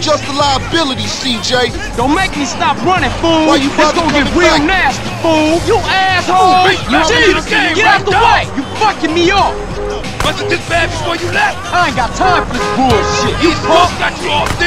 just a liability, CJ. Don't make me stop running, fool. Why you It's gonna get real back? nasty, fool. You asshole. Ooh, you Jesus, leave get right out the down. way. You fucking me up. Was it this bad before you left? I ain't got time for this bullshit. You punk. got you off there.